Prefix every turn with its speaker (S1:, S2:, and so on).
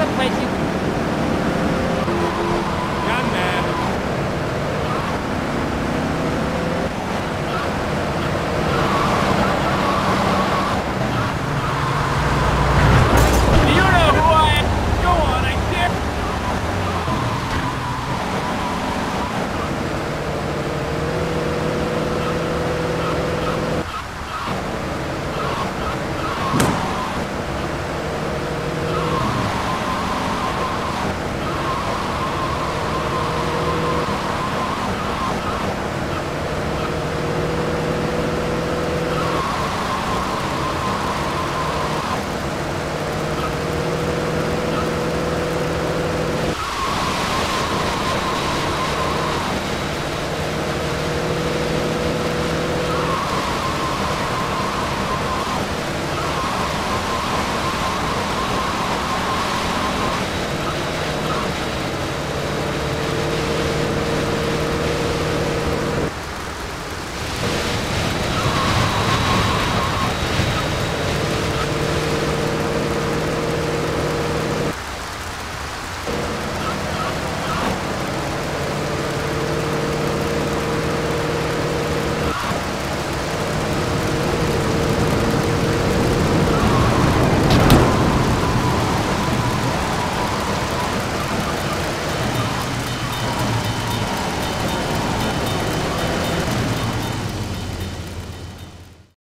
S1: the places